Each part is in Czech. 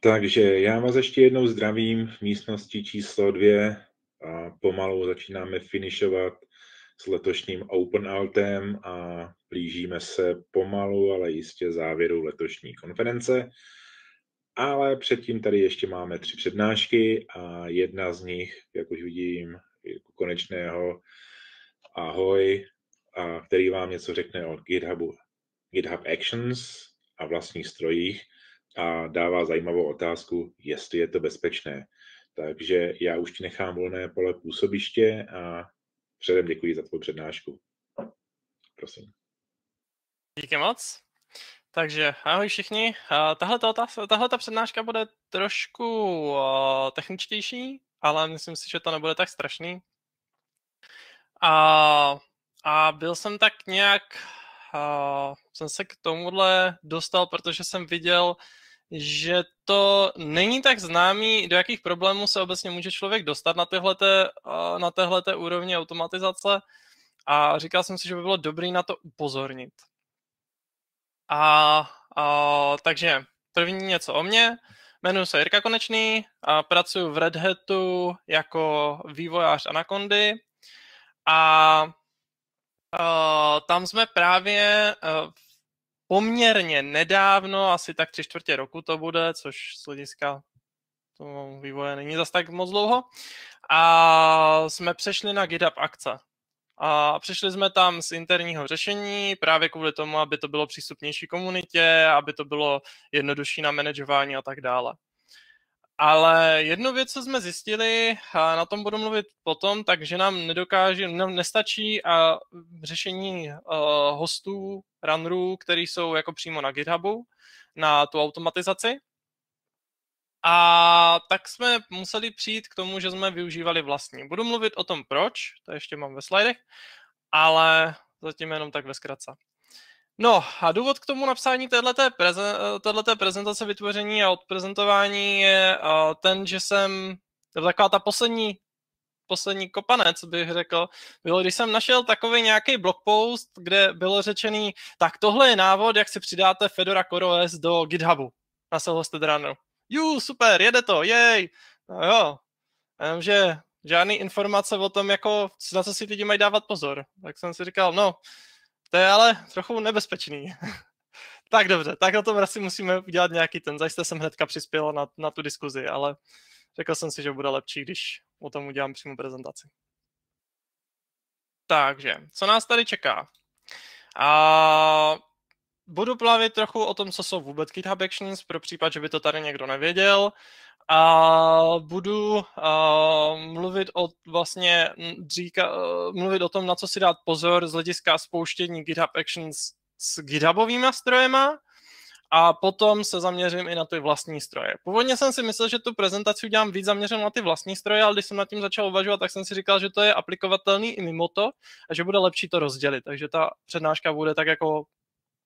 Takže já vás ještě jednou zdravím v místnosti číslo dvě a pomalu začínáme finišovat s letošním Open Altem a blížíme se pomalu, ale jistě závěru letošní konference. Ale předtím tady ještě máme tři přednášky a jedna z nich, jak už vidím, jako konečného ahoj, a který vám něco řekne o GitHubu, GitHub Actions a vlastních strojích a dává zajímavou otázku, jestli je to bezpečné. Takže já už ti nechám volné pole působiště a předem děkuji za tvou přednášku. Prosím. Díky moc. Takže ahoj všichni. Tahle, ta přednáška bude trošku techničtější, ale myslím si, že to nebude tak strašný. A, a byl jsem tak nějak, jsem se k tomuhle dostal, protože jsem viděl, že to není tak známý, do jakých problémů se obecně může člověk dostat na téhleté, na téhleté úrovni automatizace a říkal jsem si, že by bylo dobrý na to upozornit. A, a takže první něco o mně. Jmenuji se Jirka Konečný a pracuji v Red Hatu jako vývojář Anacondy a, a tam jsme právě poměrně nedávno, asi tak tři čtvrtě roku to bude, což z hlediska toho vývoje není zas tak moc dlouho. A jsme přešli na GitHub akce. A přišli jsme tam z interního řešení právě kvůli tomu, aby to bylo přístupnější komunitě, aby to bylo jednodušší na manažování a tak dále. Ale jednu věc, co jsme zjistili, a na tom budu mluvit potom, takže nám nedokáže, nám nestačí a řešení uh, hostů, runnerů, který jsou jako přímo na GitHubu, na tu automatizaci. A tak jsme museli přijít k tomu, že jsme využívali vlastní. Budu mluvit o tom proč, to ještě mám ve slidech, ale zatím jenom tak ve zkratce. No a důvod k tomu napsání téhleté, prezen, téhleté prezentace vytvoření a odprezentování je ten, že jsem, taková ta poslední, poslední kopanec, bych řekl, bylo, když jsem našel takový nějaký blogpost, kde bylo řečený, tak tohle je návod, jak si přidáte Fedora CoreOS do GitHubu na self-hosted. Jú, super, jede to, jej. No jo, že žádný informace o tom, jako, na co si lidi mají dávat pozor. Tak jsem si říkal, no, to je ale trochu nebezpečný. tak dobře, tak na tom asi musíme udělat nějaký ten. Zajisté jsem hnedka přispěl na, na tu diskuzi, ale řekl jsem si, že bude lepší, když o tom udělám přímo prezentaci. Takže, co nás tady čeká? A budu plavit trochu o tom, co jsou vůbec GitHub Actions, pro případ, že by to tady někdo nevěděl. A budu uh, mluvit o vlastně říka, uh, mluvit o tom, na co si dát pozor z hlediska spouštění GitHub Actions s GitHubovými strojema a potom se zaměřím i na ty vlastní stroje. Původně jsem si myslel, že tu prezentaci udělám víc zaměřenou na ty vlastní stroje, ale když jsem nad tím začal uvažovat, tak jsem si říkal, že to je aplikovatelný i mimo to a že bude lepší to rozdělit. Takže ta přednáška bude tak jako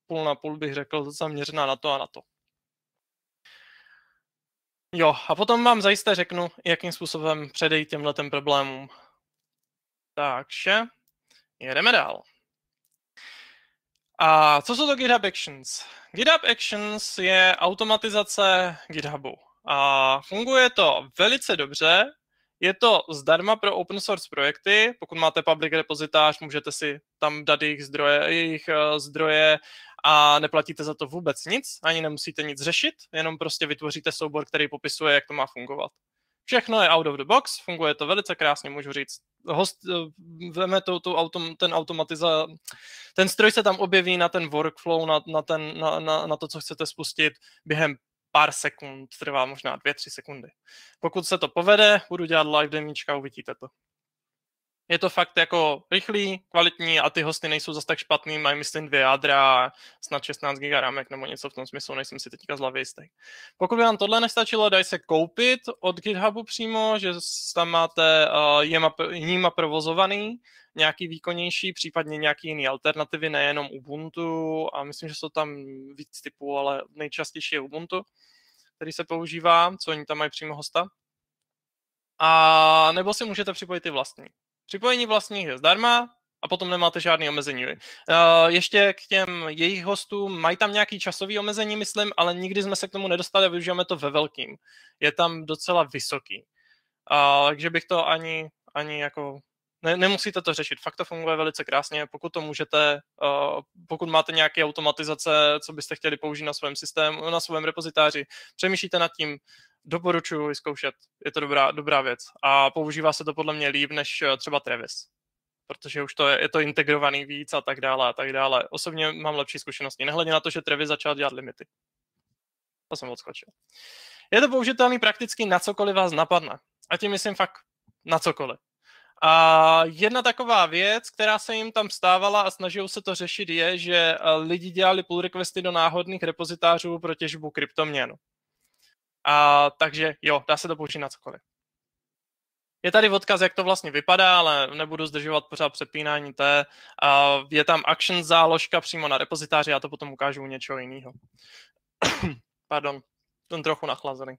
půl na půl, bych řekl, zaměřená na to a na to. Jo, a potom vám zajisté řeknu, jakým způsobem předejít těmhle problémům. Takže jedeme dál. A co jsou to GitHub Actions? GitHub Actions je automatizace GitHubu. A funguje to velice dobře. Je to zdarma pro open source projekty. Pokud máte public repozitář, můžete si tam dát jejich zdroje, jejich uh, zdroje a neplatíte za to vůbec nic, ani nemusíte nic řešit, jenom prostě vytvoříte soubor, který popisuje, jak to má fungovat. Všechno je out of the box, funguje to velice krásně, můžu říct. Host, eh, veme to, to autom, ten automatiza, ten stroj se tam objeví na ten workflow, na, na, ten, na, na, na to, co chcete spustit během pár sekund, trvá možná dvě, tři sekundy. Pokud se to povede, budu dělat live demíčka, uvidíte to je to fakt jako rychlý, kvalitní a ty hosty nejsou zase tak špatný, mají myslím dvě jádra a snad 16 GB ramek nebo něco v tom smyslu, nejsem si teďka z jistý. Pokud by vám tohle nestačilo, dají se koupit od GitHubu přímo, že tam máte uh, jima, jima provozovaný, nějaký výkonnější, případně nějaký jiný alternativy, nejenom Ubuntu a myslím, že jsou tam víc typů, ale nejčastější je Ubuntu, který se používá, co oni tam mají přímo hosta. A nebo si můžete připojit i vlastní. Připojení vlastních je zdarma a potom nemáte žádné omezení. Uh, ještě k těm jejich hostům, mají tam nějaký časový omezení, myslím, ale nikdy jsme se k tomu nedostali a využijeme to ve velkým. Je tam docela vysoký. Uh, takže bych to ani, ani jako ne, nemusíte to řešit, fakt to funguje velice krásně, pokud to můžete, uh, pokud máte nějaké automatizace, co byste chtěli použít na svém systému, na svém repozitáři, přemýšlíte nad tím, doporučuji vyzkoušet, je to dobrá, dobrá věc a používá se to podle mě líp než eh, třeba Travis protože už to je, je to integrovaný víc a tak dále a tak dále. Osobně mám lepší zkušenosti, nehledě na to, že Travis začal dělat limity. To jsem odskočil. Je to použitelný prakticky na cokoliv vás napadne. A tím myslím fakt na cokoliv. A jedna taková věc, která se jim tam stávala a snažil se to řešit, je, že eh, lidi dělali pull requesty do náhodných repozitářů pro těžbu kryptoměnu. A, takže jo, dá se to použít na cokoliv. Je tady odkaz, jak to vlastně vypadá, ale nebudu zdržovat pořád přepínání té. A je tam action záložka přímo na repozitáři, já to potom ukážu u něčeho jiného. Pardon, jsem trochu nachlazený.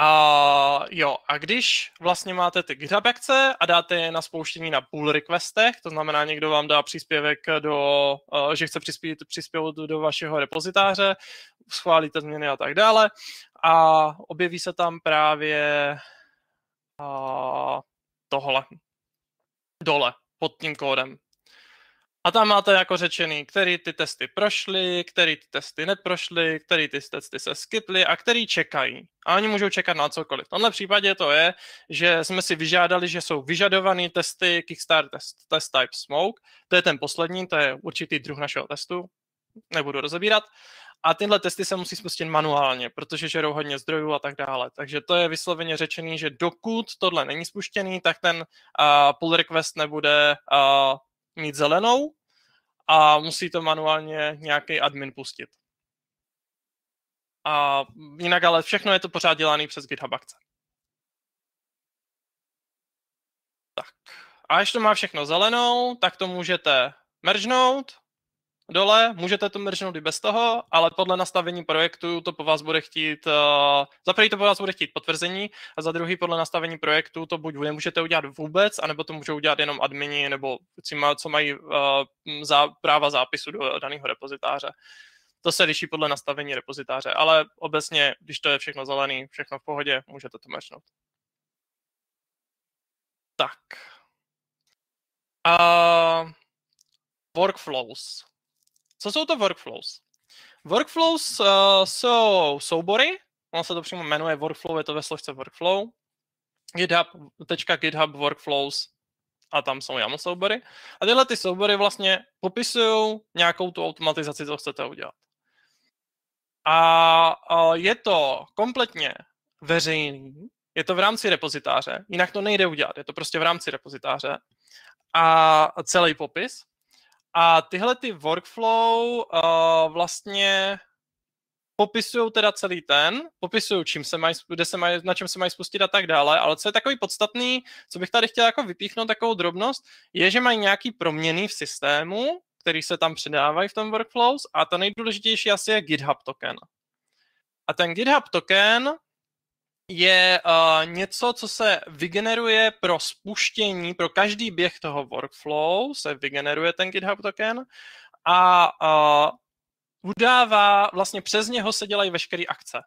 A jo, a když vlastně máte ty GitHub akce a dáte je na spouštění na pull requestech, to znamená, někdo vám dá příspěvek do, uh, že chce přispět, přispět do vašeho repozitáře, schválíte změny a tak dále a objeví se tam právě uh, tohle dole pod tím kódem. A tam máte jako řečený, který ty testy prošly, který ty testy neprošly, který ty testy se skytly a který čekají. A oni můžou čekat na cokoliv. V tomhle případě to je, že jsme si vyžádali, že jsou vyžadované testy Kickstarter test, test type smoke. To je ten poslední, to je určitý druh našeho testu. Nebudu rozebírat. A tyhle testy se musí spustit manuálně, protože žerou hodně zdrojů a tak dále. Takže to je vysloveně řečený, že dokud tohle není spuštěný, tak ten uh, pull request nebude uh, mít zelenou a musí to manuálně nějaký admin pustit. A jinak ale všechno je to pořád dělané přes GitHub akce. Tak. A až to má všechno zelenou, tak to můžete mergenout dole, můžete to mergenout i bez toho, ale podle nastavení projektu to po vás bude chtít, uh, za prvý to po vás bude chtít potvrzení a za druhý podle nastavení projektu to buď nemůžete udělat vůbec, anebo to můžou udělat jenom admini nebo co mají uh, za, práva zápisu do daného repozitáře. To se liší podle nastavení repozitáře, ale obecně, když to je všechno zelený, všechno v pohodě, můžete to mergenout. Tak. Uh, workflows. Co jsou to workflows? Workflows uh, jsou soubory, ono se to přímo jmenuje workflow, je to ve složce workflow, github.github workflows a tam jsou YAML soubory. A tyhle ty soubory vlastně popisují nějakou tu automatizaci, co chcete udělat. A je to kompletně veřejný, je to v rámci repozitáře, jinak to nejde udělat, je to prostě v rámci repozitáře. A celý popis. A tyhle ty workflow uh, vlastně popisují teda celý ten, popisují, čím se mají, kde se mají, na čem se mají spustit a tak dále, ale co je takový podstatný, co bych tady chtěl jako vypíchnout takovou drobnost, je, že mají nějaký proměny v systému, který se tam přidávají v tom workflows a to nejdůležitější asi je GitHub token. A ten GitHub token je uh, něco, co se vygeneruje pro spuštění, pro každý běh toho workflow se vygeneruje ten GitHub token a uh, udává, vlastně přes něho se dělají veškeré akce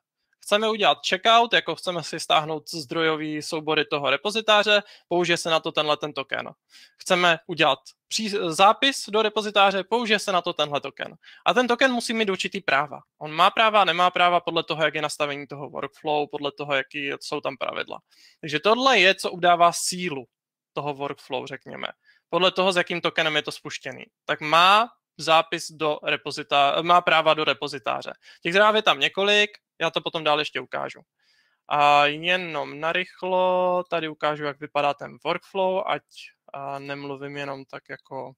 chceme udělat checkout, jako chceme si stáhnout zdrojový soubory toho repozitáře, použije se na to tenhle ten token. Chceme udělat zápis do repozitáře, použije se na to tenhle token. A ten token musí mít určitý práva. On má práva, nemá práva podle toho, jak je nastavení toho workflow, podle toho, jaký jsou tam pravidla. Takže tohle je, co udává sílu toho workflow, řekněme. Podle toho, s jakým tokenem je to spuštěný. Tak má zápis do repozitáře, má práva do repozitáře. Těch zpráv je tam několik, já to potom dál ještě ukážu. A jenom narychlo tady ukážu, jak vypadá ten workflow, ať a nemluvím jenom tak jako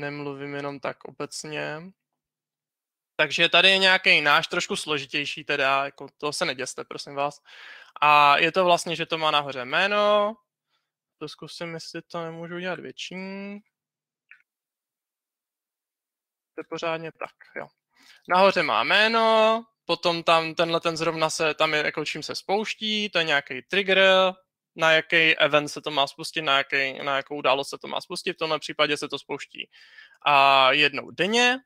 nemluvím jenom tak obecně. Takže tady je nějaký náš trošku složitější, teda, jako to se neděste, prosím vás. A je to vlastně, že to má nahoře jméno. To zkusím, jestli to nemůžu udělat větší. To je pořádně tak, jo. Nahoře má jméno, potom tam tenhle ten zrovna se, tam je jako čím se spouští, to je nějaký trigger, na jaký event se to má spustit, na, jaký, na jakou událost se to má spustit. V tomhle případě se to spouští a jednou denně,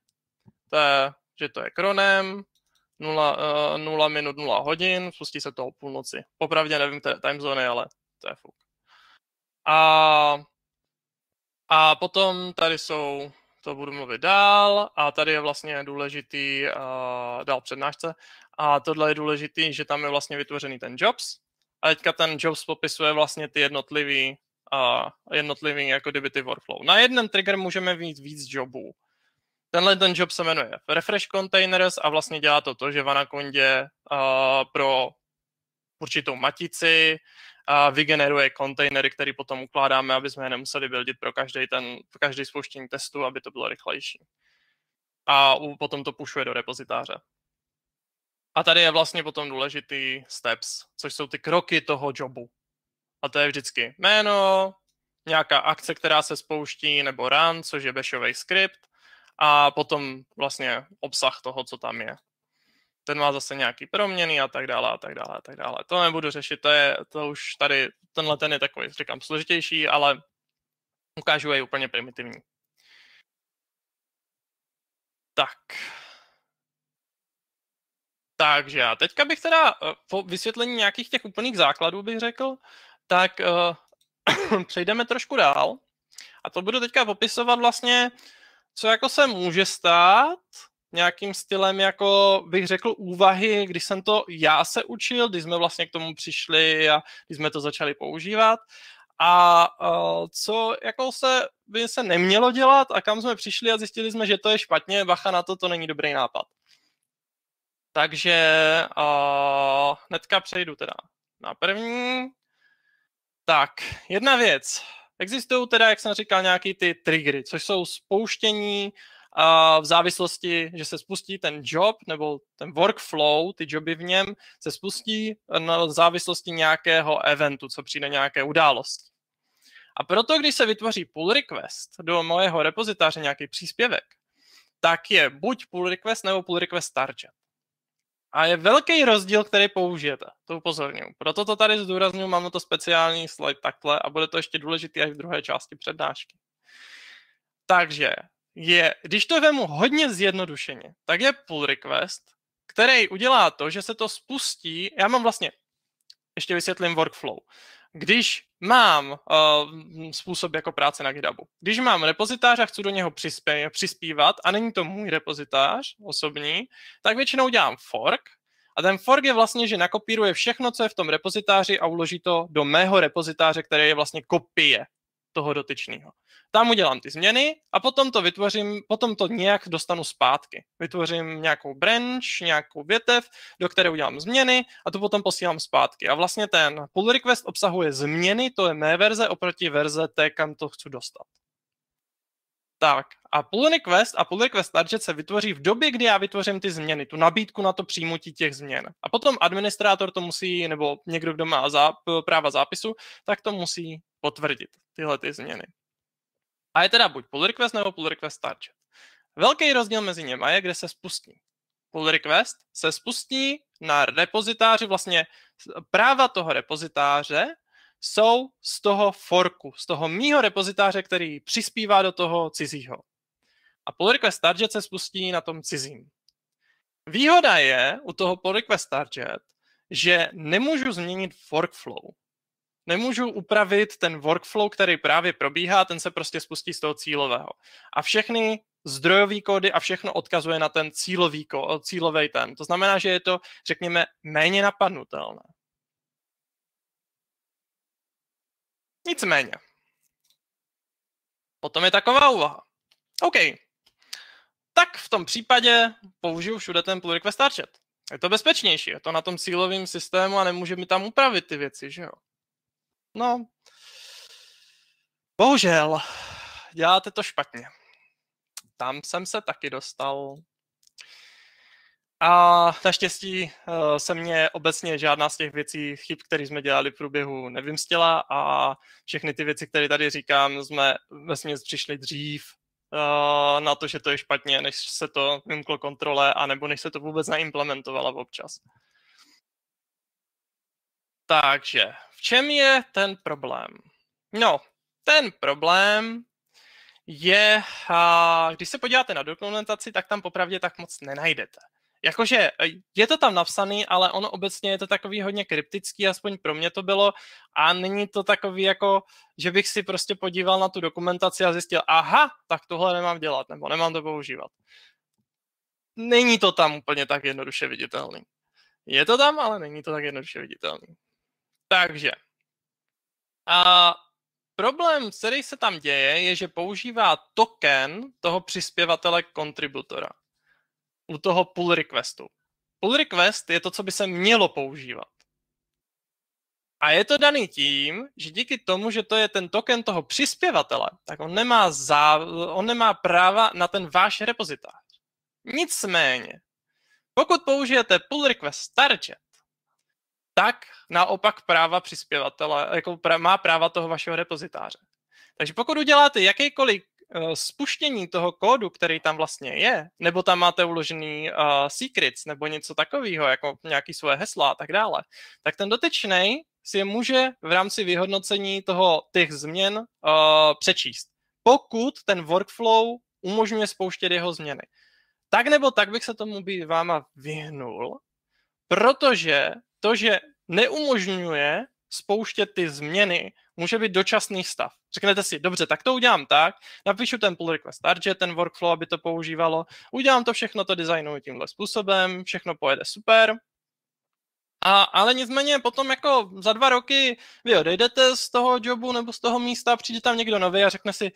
to je, že to je kronem, 0, uh, 0 minut 0 hodin, spustí se to o půlnoci. Popravdě nevím té time zóny, ale to je fuk. A, a potom tady jsou, to budu mluvit dál, a tady je vlastně důležitý uh, dál přednášce, a tohle je důležitý, že tam je vlastně vytvořený ten jobs, a teďka ten jobs popisuje vlastně ty jednotlivý, uh, jednotlivý jako kdyby ty workflow. Na jednom trigger můžeme mít víc jobů. Tenhle ten job se jmenuje Refresh Containers a vlastně dělá to to, že v Anacondě uh, pro určitou matici uh, vygeneruje kontejnery, které potom ukládáme, aby jsme je nemuseli buildit pro každý ten, pro každý spouštění testu, aby to bylo rychlejší. A potom to pušuje do repozitáře. A tady je vlastně potom důležitý steps, což jsou ty kroky toho jobu. A to je vždycky jméno, nějaká akce, která se spouští, nebo run, což je bashový skript, a potom vlastně obsah toho, co tam je. Ten má zase nějaký proměny a tak dále a tak dále a tak dále. To nebudu řešit, to je, to už tady, tenhle ten je takový, říkám, složitější, ale ukážu je úplně primitivní. Tak. Takže já teďka bych teda eh, po vysvětlení nějakých těch úplných základů bych řekl, tak uh, přejdeme trošku dál. A to budu teďka popisovat vlastně, co jako se může stát, nějakým stylem, jako bych řekl, úvahy, když jsem to já se učil, když jsme vlastně k tomu přišli a když jsme to začali používat. A uh, co jako se by se nemělo dělat a kam jsme přišli a zjistili jsme, že to je špatně, bacha na to, to není dobrý nápad. Takže uh, hnedka přejdu teda na první. Tak, jedna věc. Existují teda, jak jsem říkal, nějaký ty triggery, což jsou spouštění uh, v závislosti, že se spustí ten job nebo ten workflow, ty joby v něm, se spustí na závislosti nějakého eventu, co přijde nějaké události. A proto, když se vytvoří pull request do mojeho repozitáře nějaký příspěvek, tak je buď pull request nebo pull request target. A je velký rozdíl, který použijete. To upozorňuji. Proto to tady zdůraznuju, mám na to speciální slide takhle a bude to ještě důležitý až v druhé části přednášky. Takže je, když to vemu hodně zjednodušeně, tak je pull request, který udělá to, že se to spustí, já mám vlastně, ještě vysvětlím workflow. Když mám uh, způsob jako práce na GitHubu, když mám repozitář a chci do něho přispě, přispívat a není to můj repozitář osobní, tak většinou dělám fork a ten fork je vlastně, že nakopíruje všechno, co je v tom repozitáři a uloží to do mého repozitáře, který je vlastně kopie toho dotyčného. Tam udělám ty změny a potom to vytvořím, potom to nějak dostanu zpátky. Vytvořím nějakou branch, nějakou větev, do které udělám změny a to potom posílám zpátky. A vlastně ten pull request obsahuje změny, to je mé verze oproti verze té, kam to chci dostat. Tak a pull request a pull request target se vytvoří v době, kdy já vytvořím ty změny, tu nabídku na to přijmutí těch změn. A potom administrátor to musí, nebo někdo, kdo má záp, práva zápisu, tak to musí potvrdit tyhle ty změny. A je teda buď pull request nebo pull request target. Velký rozdíl mezi nimi je, kde se spustí. Pull request se spustí na repozitáři, vlastně práva toho repozitáře jsou z toho forku, z toho mýho repozitáře, který přispívá do toho cizího. A pull request target se spustí na tom cizím. Výhoda je u toho pull request target, že nemůžu změnit workflow nemůžu upravit ten workflow, který právě probíhá, ten se prostě spustí z toho cílového. A všechny zdrojové kódy a všechno odkazuje na ten cílový, cílový ten. To znamená, že je to, řekněme, méně napadnutelné. Nicméně. Potom je taková úvaha. OK. Tak v tom případě použiju všude ten pull request target. Je to bezpečnější, je to na tom cílovém systému a nemůže mi tam upravit ty věci, že jo? No, bohužel, děláte to špatně. Tam jsem se taky dostal. A naštěstí uh, se mě obecně žádná z těch věcí, chyb, které jsme dělali v průběhu, nevymstěla a všechny ty věci, které tady říkám, jsme vlastně přišli dřív uh, na to, že to je špatně, než se to vymklo kontrole, anebo než se to vůbec naimplementovalo občas. Takže, v čem je ten problém? No, ten problém je, a když se podíváte na dokumentaci, tak tam popravdě tak moc nenajdete. Jakože e, je to tam napsaný, ale ono obecně je to takový hodně kryptický, aspoň pro mě to bylo, a není to takový jako, že bych si prostě podíval na tu dokumentaci a zjistil, aha, tak tohle nemám dělat, nebo nemám to používat. Není to tam úplně tak jednoduše viditelný. Je to tam, ale není to tak jednoduše viditelný. Takže. A problém, který se tam děje, je, že používá token toho přispěvatele kontributora u toho pull requestu. Pull request je to, co by se mělo používat. A je to daný tím, že díky tomu, že to je ten token toho přispěvatele, tak on nemá, zá, on nemá práva na ten váš repozitář. Nicméně, pokud použijete pull request target, tak naopak práva přispěvatele, jako má práva toho vašeho repozitáře. Takže pokud uděláte jakýkoliv spuštění toho kódu, který tam vlastně je, nebo tam máte uložený uh, secrets nebo něco takového, jako nějaký svoje hesla a tak dále, tak ten dotyčný si je může v rámci vyhodnocení toho těch změn uh, přečíst. Pokud ten workflow umožňuje spouštět jeho změny. Tak nebo tak bych se tomu být váma vyhnul, protože to, že neumožňuje spouštět ty změny, může být dočasný stav. Řeknete si, dobře, tak to udělám tak, napíšu ten pull request target, ten workflow, aby to používalo, udělám to všechno, to designuji tímhle způsobem, všechno pojede super, a, ale nicméně potom jako za dva roky vy odejdete z toho jobu nebo z toho místa, přijde tam někdo nový a řekne si,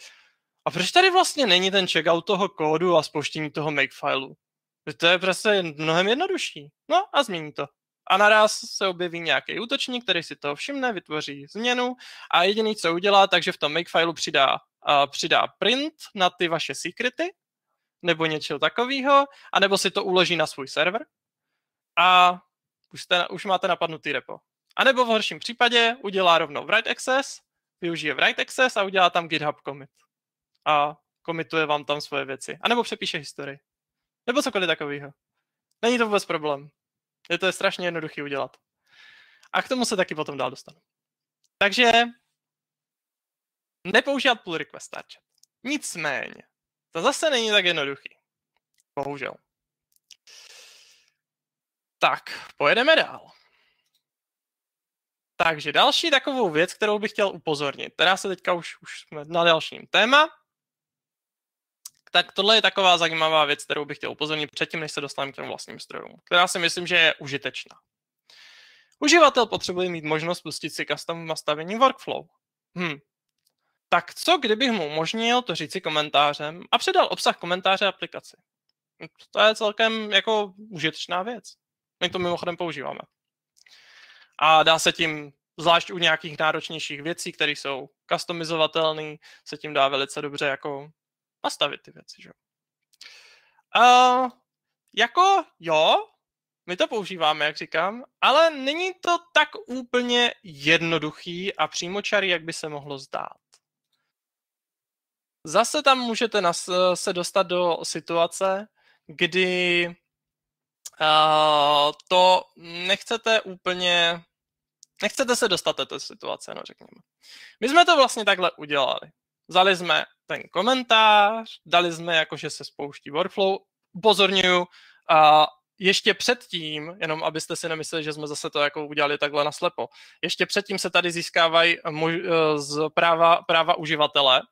a proč tady vlastně není ten checkout toho kódu a spouštění toho makefileu? To je prostě mnohem jednodušší. No a změní to. A naraz se objeví nějaký útočník, který si to všimne, vytvoří změnu a jediný, co udělá, takže v tom makefileu přidá, uh, přidá print na ty vaše secrety nebo něco takového, anebo si to uloží na svůj server a už, jste, už máte napadnutý repo. A nebo v horším případě udělá rovnou write access, využije write access a udělá tam GitHub commit. A komituje vám tam svoje věci. A nebo přepíše historii. Nebo cokoliv takového. Není to vůbec problém. Je to je strašně jednoduchý udělat. A k tomu se taky potom dál dostanu. Takže nepoužívat pull request target. Nicméně, to zase není tak jednoduchý. Bohužel. Tak, pojedeme dál. Takže další takovou věc, kterou bych chtěl upozornit, která se teďka už, už jsme na dalším téma, tak tohle je taková zajímavá věc, kterou bych chtěl upozornit předtím, než se dostaneme k těm vlastním strojům, která si myslím, že je užitečná. Uživatel potřebuje mít možnost pustit si custom nastavení workflow. Hm. Tak co, kdybych mu umožnil to říci komentářem a předal obsah komentáře aplikaci? To je celkem jako užitečná věc. My to mimochodem používáme. A dá se tím, zvlášť u nějakých náročnějších věcí, které jsou customizovatelné, se tím dá velice dobře jako nastavit ty věci, že? Uh, jako jo, my to používáme, jak říkám, ale není to tak úplně jednoduchý a přímočarý, jak by se mohlo zdát. Zase tam můžete nas, se dostat do situace, kdy uh, to nechcete úplně, nechcete se dostat do té situace, no řekněme. My jsme to vlastně takhle udělali. Vzali jsme ten komentář, dali jsme jako, že se spouští workflow, upozorňuju, a ještě předtím, jenom abyste si nemysleli, že jsme zase to jako udělali takhle naslepo, ještě předtím se tady získávají eh, z práva, práva uživatele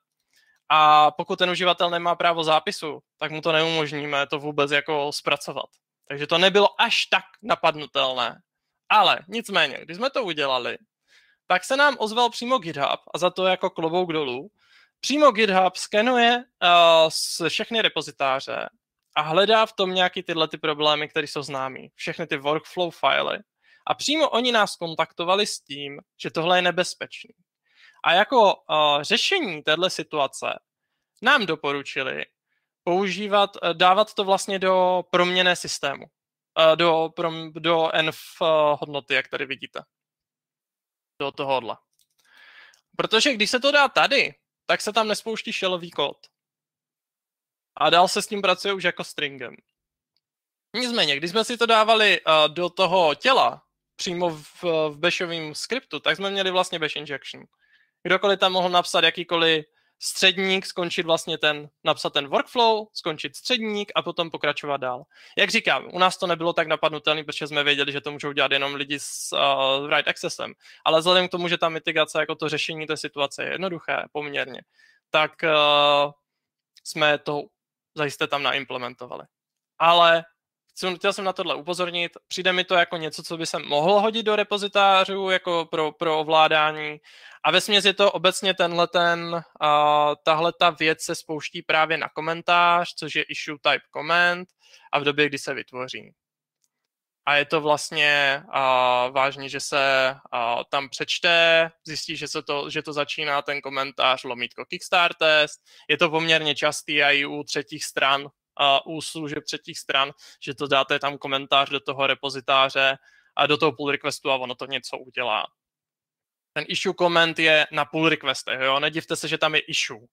a pokud ten uživatel nemá právo zápisu, tak mu to neumožníme to vůbec jako zpracovat. Takže to nebylo až tak napadnutelné. Ale nicméně, když jsme to udělali, tak se nám ozval přímo GitHub a za to jako klobouk dolů, Přímo GitHub skenuje uh, všechny repozitáře a hledá v tom nějaký tyhle ty problémy, které jsou známé. Všechny ty workflow fily. A přímo oni nás kontaktovali s tím, že tohle je nebezpečný. A jako uh, řešení téhle situace nám doporučili používat, uh, dávat to vlastně do proměné systému. Uh, do, prom, do env uh, hodnoty, jak tady vidíte. Do tohohle. Protože když se to dá tady, tak se tam nespouští shellový kód. A dál se s tím pracuje už jako stringem. Nicméně, když jsme si to dávali uh, do toho těla, přímo v, v bashovém skriptu, tak jsme měli vlastně bash injection. Kdokoliv tam mohl napsat jakýkoliv středník, skončit vlastně ten, napsat ten workflow, skončit středník a potom pokračovat dál. Jak říkám, u nás to nebylo tak napadnutelné, protože jsme věděli, že to můžou dělat jenom lidi s uh, write accessem. Ale vzhledem k tomu, že ta mitigace jako to řešení té situace je jednoduché poměrně, tak uh, jsme to zajisté tam naimplementovali. Ale chtěl jsem na tohle upozornit, přijde mi to jako něco, co by se mohlo hodit do repozitářů jako pro, pro ovládání a ve směs je to obecně tenhle ten, uh, tahle ta věc se spouští právě na komentář, což je issue type comment a v době, kdy se vytvoří. A je to vlastně uh, vážně, že se uh, tam přečte, zjistí, že, se to, že to začíná ten komentář lomítko Kickstarter test. Je to poměrně častý i u třetích stran, uh, u služeb třetích stran, že to dáte tam komentář do toho repozitáře a do toho pull requestu a ono to něco udělá ten issue comment je na pull requestech, jo, nedivte se, že tam je issue.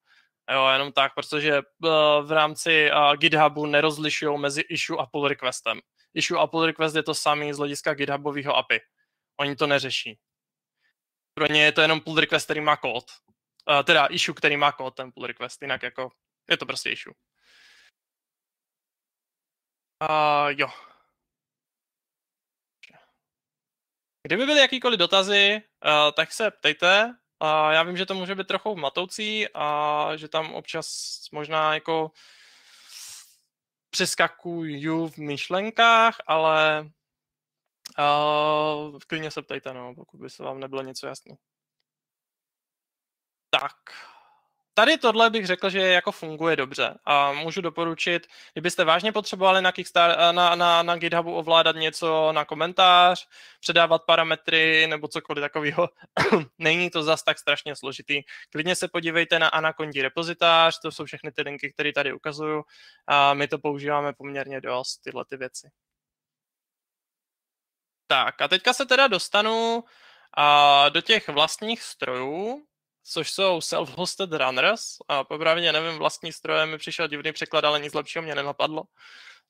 Jo, jenom tak, protože uh, v rámci uh, GitHubu nerozlišují mezi issue a pull requestem. Issue a pull request je to samý z hlediska GitHubového API. Oni to neřeší. Pro ně je to jenom pull request, který má kód. Uh, teda issue, který má kód, ten pull request. Jinak jako je to prostě issue. Uh, jo, Kdyby byly jakýkoliv dotazy, uh, tak se ptejte. Uh, já vím, že to může být trochu matoucí a že tam občas možná jako přeskakuju v myšlenkách, ale uh, klidně se ptejte, no, pokud by se vám nebylo něco jasné. Tak tady tohle bych řekl, že jako funguje dobře a můžu doporučit, kdybyste vážně potřebovali na, Kickstar, na, na, na GitHubu ovládat něco na komentář, předávat parametry nebo cokoliv takového, není to zas tak strašně složitý. Klidně se podívejte na Anacondi repozitář, to jsou všechny ty linky, které tady ukazuju a my to používáme poměrně dost, tyhle ty věci. Tak a teďka se teda dostanu a do těch vlastních strojů, což jsou self-hosted runners a popravdě nevím, vlastní stroje mi přišel divný překlad, ale nic lepšího mě nenapadlo,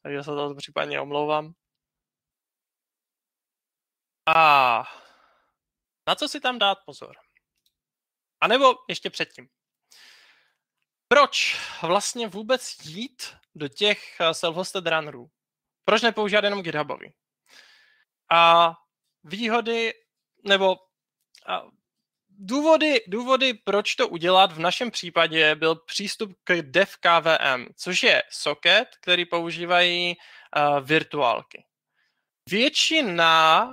takže se to případně omlouvám. A na co si tam dát pozor? A nebo ještě předtím. Proč vlastně vůbec jít do těch eh, self-hosted runnerů? Proč nepoužívat jenom GitHubový? A výhody, nebo a důvody, důvody, proč to udělat v našem případě byl přístup k DevKVM, což je socket, který používají uh, virtuálky. Většina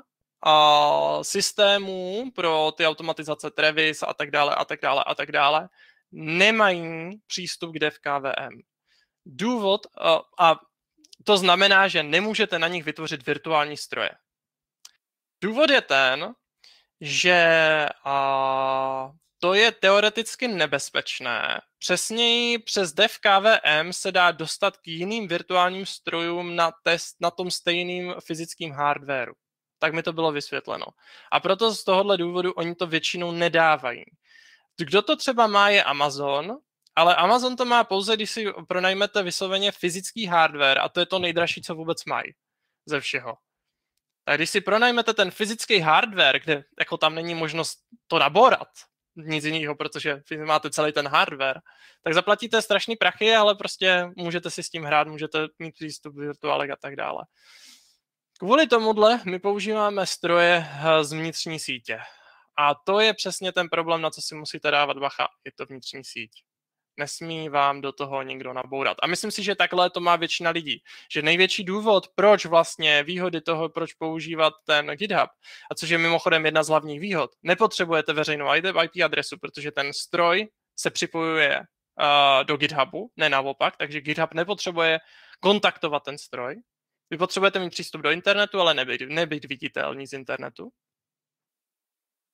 uh, systémů pro ty automatizace Travis a tak dále a tak dále a tak dále nemají přístup k DevKVM. Důvod, uh, a to znamená, že nemůžete na nich vytvořit virtuální stroje. Důvod je ten, že a, to je teoreticky nebezpečné. Přesněji přes dev KVM se dá dostat k jiným virtuálním strojům na test na tom stejným fyzickým hardwareu. Tak mi to bylo vysvětleno. A proto z tohohle důvodu oni to většinou nedávají. Kdo to třeba má, je Amazon, ale Amazon to má pouze, když si pronajmete vysloveně fyzický hardware a to je to nejdražší, co vůbec mají ze všeho. Tak když si pronajmete ten fyzický hardware, kde jako tam není možnost to naborat, nic jiného, protože vy máte celý ten hardware, tak zaplatíte strašný prachy, ale prostě můžete si s tím hrát, můžete mít přístup virtuálek a tak dále. Kvůli tomuhle my používáme stroje eh, z vnitřní sítě. A to je přesně ten problém, na co si musíte dávat bacha. Je to vnitřní síť nesmí vám do toho nikdo nabourat. A myslím si, že takhle to má většina lidí. Že největší důvod, proč vlastně výhody toho, proč používat ten GitHub, a což je mimochodem jedna z hlavních výhod, nepotřebujete veřejnou IP adresu, protože ten stroj se připojuje uh, do GitHubu, ne naopak, takže GitHub nepotřebuje kontaktovat ten stroj. Vy potřebujete mít přístup do internetu, ale nebyt, nebyt viditelný z internetu.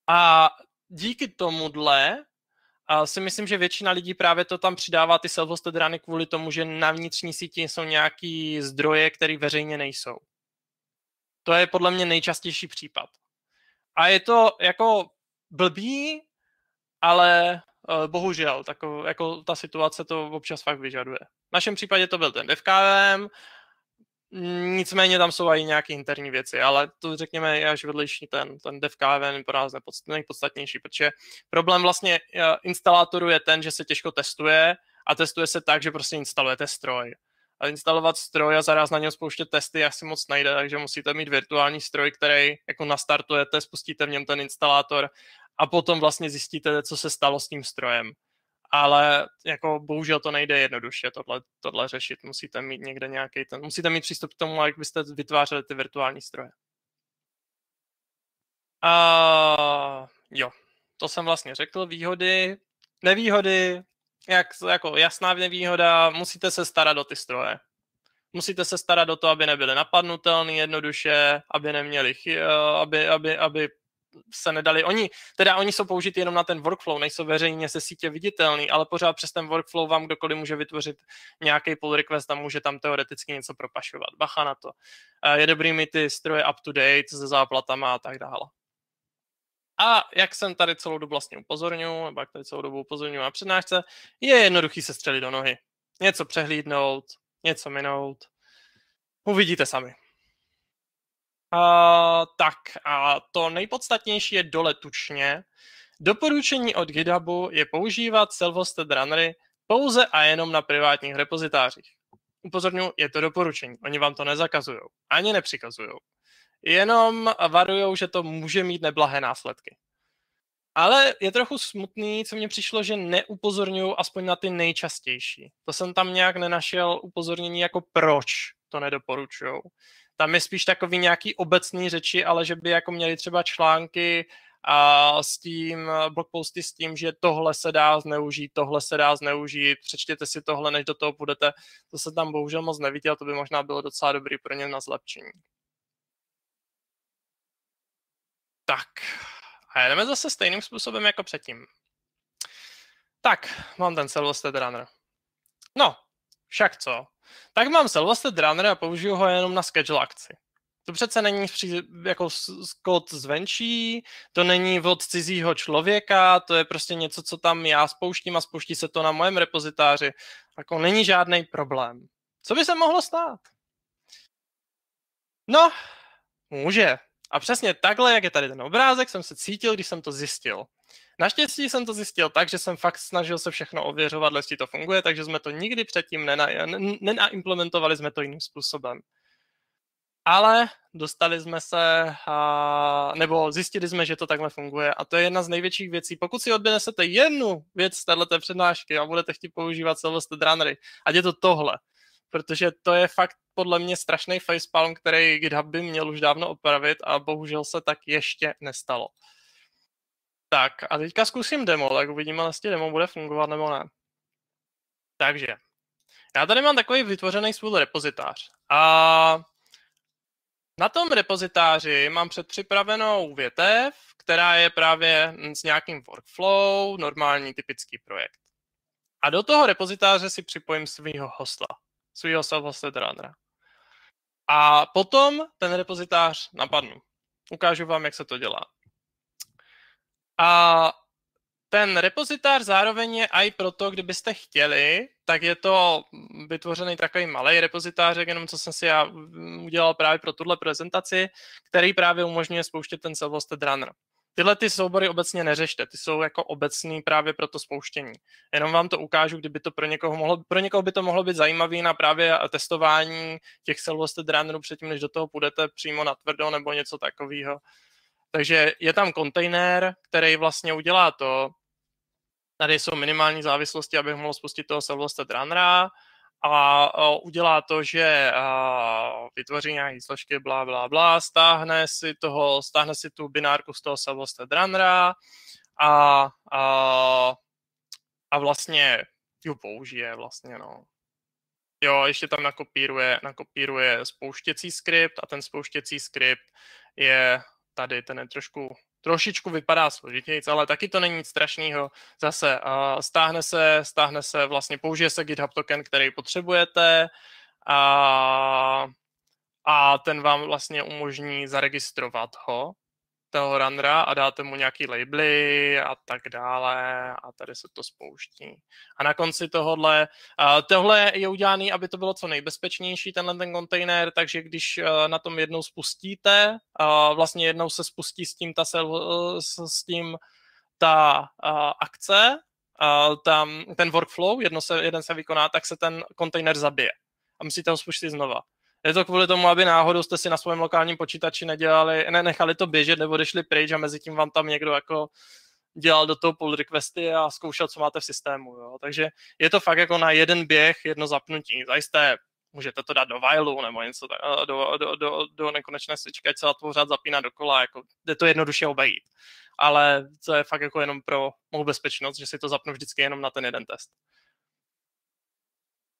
A díky tomuhle a si myslím, že většina lidí právě to tam přidává ty self-hosted kvůli tomu, že na vnitřní síti jsou nějaký zdroje, které veřejně nejsou. To je podle mě nejčastější případ. A je to jako blbý, ale uh, bohužel, tako, jako ta situace to občas fakt vyžaduje. V našem případě to byl ten DevKVM, Nicméně tam jsou i nějaké interní věci, ale to řekněme je až vedlejší ten, ten dev KVN pro nás nejpodstatnější, protože problém vlastně eh, instalátoru je ten, že se těžko testuje a testuje se tak, že prostě instalujete stroj. A instalovat stroj a zaraz na něm spouštět testy asi moc nejde, takže musíte mít virtuální stroj, který jako nastartujete, spustíte v něm ten instalátor a potom vlastně zjistíte, co se stalo s tím strojem ale jako bohužel to nejde jednoduše tohle, tohle řešit. Musíte mít někde nějaký ten, musíte mít přístup k tomu, jak byste vytvářeli ty virtuální stroje. A jo, to jsem vlastně řekl, výhody, nevýhody, jak, jako jasná nevýhoda, musíte se starat o ty stroje. Musíte se starat o to, aby nebyly napadnutelný jednoduše, aby neměli, aby, aby, aby se nedali. Oni, teda oni jsou použity jenom na ten workflow, nejsou veřejně se sítě viditelný, ale pořád přes ten workflow vám kdokoliv může vytvořit nějaký pull request a může tam teoreticky něco propašovat. Bacha na to. Je dobrý mít ty stroje up to date se záplatama a tak dále. A jak jsem tady celou dobu vlastně upozorňuji, nebo jak tady celou dobu upozorňuji na přednášce, je jednoduchý se střelit do nohy. Něco přehlídnout, něco minout. Uvidíte sami. Uh, tak a to nejpodstatnější je dole tučně. Doporučení od GitHubu je používat self-hosted runnery pouze a jenom na privátních repozitářích. Upozorňuji, je to doporučení. Oni vám to nezakazují, ani nepřikazují. Jenom varují, že to může mít neblahé následky. Ale je trochu smutný, co mně přišlo, že neupozorňují aspoň na ty nejčastější. To jsem tam nějak nenašel upozornění jako proč to nedoporučují. Tam je spíš takový nějaký obecný řeči, ale že by jako měli třeba články a s tím, blogposty s tím, že tohle se dá zneužít, tohle se dá zneužít, přečtěte si tohle, než do toho budete. To se tam bohužel moc neviděl, to by možná bylo docela dobrý pro ně na zlepšení. Tak, a jdeme zase stejným způsobem jako předtím. Tak, mám ten Self-Hosted Runner. No, však co? Tak mám Self-Hosted Runner a použiju ho jenom na schedule akci. To přece není jako kód zvenčí, to není od cizího člověka, to je prostě něco, co tam já spouštím a spouští se to na mojem repozitáři. Jako není žádný problém. Co by se mohlo stát? No, může. A přesně takhle, jak je tady ten obrázek, jsem se cítil, když jsem to zjistil. Naštěstí jsem to zjistil tak, že jsem fakt snažil se všechno ověřovat, jestli to funguje, takže jsme to nikdy předtím nenaimplementovali jsme to jiným způsobem. Ale dostali jsme se, a, nebo zjistili jsme, že to takhle funguje a to je jedna z největších věcí. Pokud si odnesete jednu věc z této přednášky a budete chtít používat self-hosted runnery, ať je to tohle, protože to je fakt podle mě strašný facepalm, který GitHub by měl už dávno opravit a bohužel se tak ještě nestalo. Tak a teďka zkusím demo, tak uvidíme, jestli demo bude fungovat nebo ne. Takže, já tady mám takový vytvořený svůj repozitář. A na tom repozitáři mám předpřipravenou větev, která je právě s nějakým workflow, normální typický projekt. A do toho repozitáře si připojím svého hostla, svého self-hosted runnera. A potom ten repozitář napadnu. Ukážu vám, jak se to dělá. A ten repozitář zároveň je i proto, kdybyste chtěli, tak je to vytvořený takový malý repozitářek, jenom co jsem si já udělal právě pro tuhle prezentaci, který právě umožňuje spouštět ten self-hosted runner. Tyhle ty soubory obecně neřešte, ty jsou jako obecný právě pro to spouštění. Jenom vám to ukážu, kdyby to pro někoho mohlo, pro někoho by to mohlo být zajímavý na právě testování těch self-hosted runnerů předtím, než do toho půjdete přímo na tvrdo nebo něco takového. Takže je tam kontejner, který vlastně udělá to, tady jsou minimální závislosti, abych mohl spustit toho self-hosted runnera a udělá to, že vytvoří nějaké složky, bla, bla, bla, stáhne si, toho, stáhne si tu binárku z toho self-hosted runnera a, a, a vlastně ju použije vlastně, no. Jo, ještě tam nakopíruje, nakopíruje spouštěcí skript a ten spouštěcí skript je tady ten je trošku, trošičku vypadá složitěji, ale taky to není nic strašného. Zase uh, stáhne se, stáhne se, vlastně použije se GitHub token, který potřebujete a, a ten vám vlastně umožní zaregistrovat ho toho runnera a dáte mu nějaký labely a tak dále a tady se to spouští. A na konci tohohle, uh, tohle je udělané, aby to bylo co nejbezpečnější, tenhle ten kontejner, takže když uh, na tom jednou spustíte, uh, vlastně jednou se spustí s tím ta, self, uh, s, tím ta uh, akce, tam, ten workflow, jedno se, jeden se vykoná, tak se ten kontejner zabije. A musíte ho spustit znova. Je to kvůli tomu, aby náhodou jste si na svém lokálním počítači nedělali, ne, nechali to běžet nebo odešli pryč a mezi tím vám tam někdo jako dělal do toho pull requesty a zkoušel, co máte v systému. Jo. Takže je to fakt jako na jeden běh, jedno zapnutí. Zajisté můžete to dát do whileu nebo něco tak, do, do, do, do nekonečné svičky, ať se to pořád zapíná dokola, jako, jde to jednoduše obejít. Ale to je fakt jako jenom pro mou bezpečnost, že si to zapnu vždycky jenom na ten jeden test.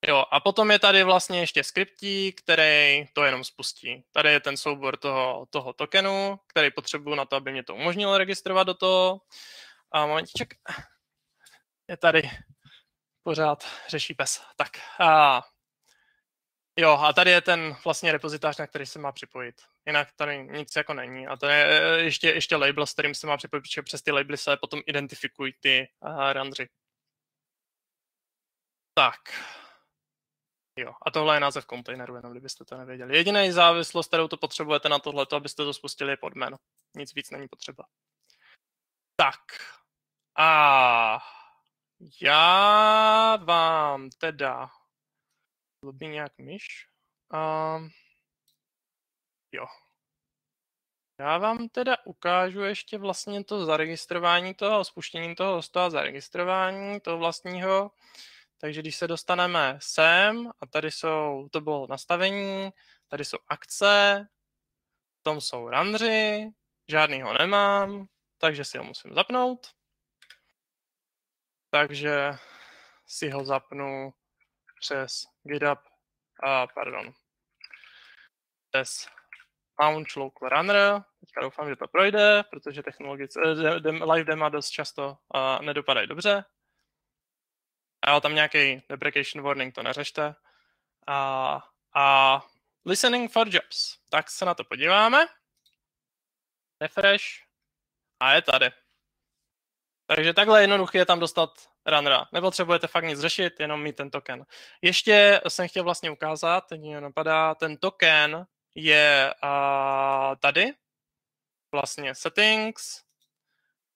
Jo, a potom je tady vlastně ještě skriptí, který to jenom spustí. Tady je ten soubor toho, toho tokenu, který potřebuju na to, aby mě to umožnilo registrovat do toho. A momentíček. Je tady pořád řeší pes. Tak a jo, a tady je ten vlastně repozitář, na který se má připojit. Jinak tady nic jako není. A to je ještě, ještě label, s kterým se má připojit, protože přes ty labely se potom identifikují ty uh, randři. Tak, Jo, a tohle je název kontejneru, jenom kdybyste to nevěděli. Jediný závislost, kterou to potřebujete na tohle, abyste to spustili, je pod jméno. Nic víc není potřeba. Tak. A já vám teda zlobí nějak myš. Um, jo. Já vám teda ukážu ještě vlastně to zaregistrování toho, spuštění toho hosta a zaregistrování toho vlastního. Takže když se dostaneme sem a tady jsou, to bylo nastavení, tady jsou akce, tom jsou runři, žádný ho nemám, takže si ho musím zapnout. Takže si ho zapnu přes GitHub, a pardon, přes launch local runner. Teďka doufám, že to projde, protože technologické, eh, live dema dost často uh, nedopadají dobře. A tam nějaký deprecation warning, to neřešte. A, a listening for jobs. Tak se na to podíváme. Refresh. A je tady. Takže takhle jednoduché je tam dostat runnera. Nepotřebujete fakt nic řešit, jenom mít ten token. Ještě jsem chtěl vlastně ukázat, teď mě napadá, ten token je uh, tady, vlastně settings,